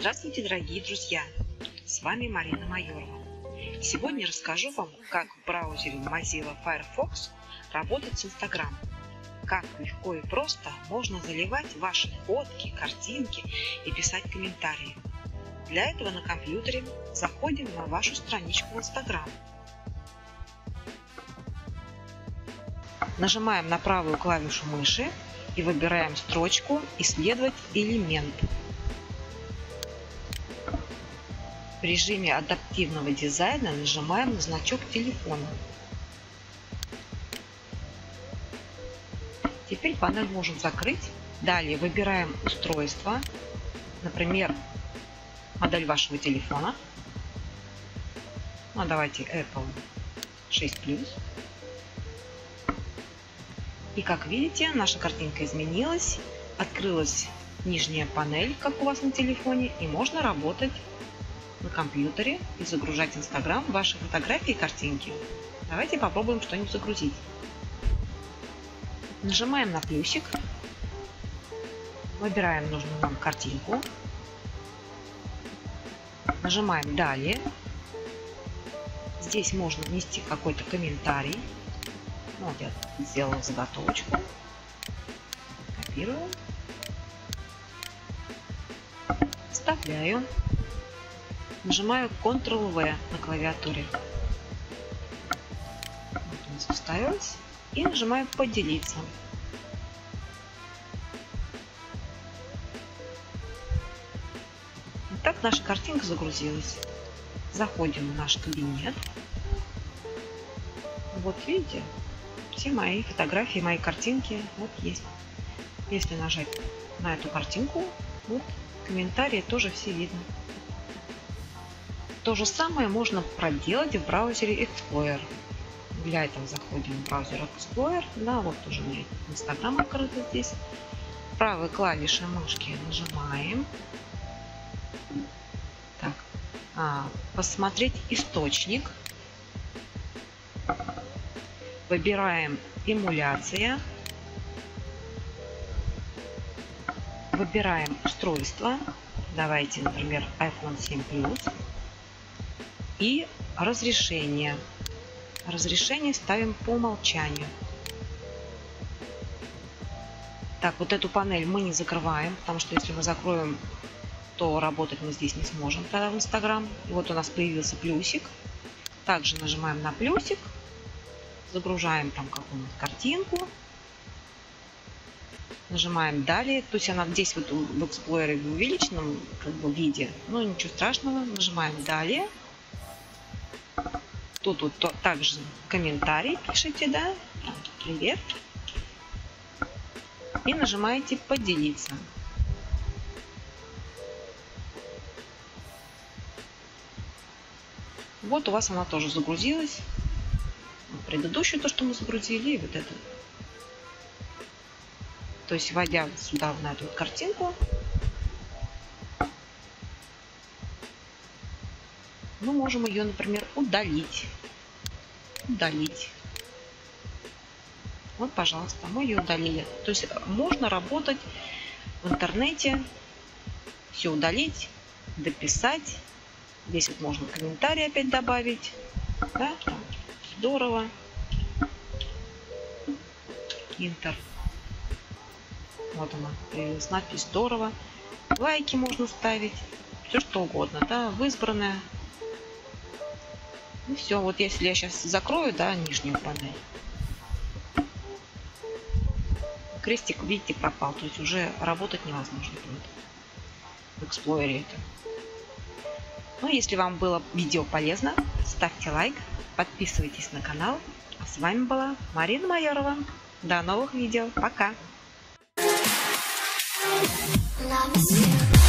Здравствуйте, дорогие друзья! С вами Марина Майорова. Сегодня расскажу вам, как в браузере Mozilla Firefox работать с Instagram. Как легко и просто можно заливать ваши фотки, картинки и писать комментарии. Для этого на компьютере заходим на вашу страничку в Instagram. Нажимаем на правую клавишу мыши и выбираем строчку «Исследовать элемент». В режиме адаптивного дизайна нажимаем на значок телефона. Теперь панель можем закрыть. Далее выбираем устройство, например, модель вашего телефона. Ну, давайте Apple 6 Plus. И как видите, наша картинка изменилась, открылась нижняя панель, как у вас на телефоне, и можно работать на компьютере и загружать в Инстаграм ваши фотографии и картинки. Давайте попробуем что-нибудь загрузить. Нажимаем на плюсик, выбираем нужную нам картинку, нажимаем «Далее». Здесь можно внести какой-то комментарий. Ну, вот я сделала заготовочку. Копирую. Вставляю. Нажимаю Ctrl-V на клавиатуре. Вот у вставилось. И нажимаю «Поделиться». Так наша картинка загрузилась. Заходим в наш кабинет. Вот видите, все мои фотографии, мои картинки вот есть. Если нажать на эту картинку, вот комментарии тоже все видно. То же самое можно проделать в браузере Explorer. Для этого заходим в браузер Explorer. Да, вот уже у Instagram открыт здесь. Правой клавишей мышки нажимаем. Так, а, посмотреть источник. Выбираем эмуляция. Выбираем устройство. Давайте, например, iPhone 7 Plus. И разрешение. Разрешение ставим по умолчанию. Так, вот эту панель мы не закрываем, потому что если мы закроем, то работать мы здесь не сможем тогда в Инстаграм. И вот у нас появился плюсик. Также нажимаем на плюсик загружаем там какую-нибудь картинку, нажимаем далее, то есть она здесь вот в Explorer в увеличенном как бы, виде, но ничего страшного, нажимаем далее. Тут вот то, также комментарий пишите, да, привет. И нажимаете поделиться. Вот у вас она тоже загрузилась предыдущую, то, что мы загрузили, и вот эту. То есть, вводя сюда, на эту картинку, мы можем ее, например, удалить. Удалить. Вот, пожалуйста, мы ее удалили. То есть, можно работать в интернете, все удалить, дописать. Здесь вот можно комментарий опять добавить. Да? Здорово. Интер. Вот она, появилась надпись «Здорово». Лайки можно ставить, все что угодно, да, в избранное. И все, вот если я сейчас закрою, да, нижнюю панель, крестик, видите, пропал, то есть уже работать невозможно будет в Explorer это. Ну, если вам было видео полезно, ставьте лайк, подписывайтесь на канал. А с вами была Марина Майорова. До новых видео. Пока! Love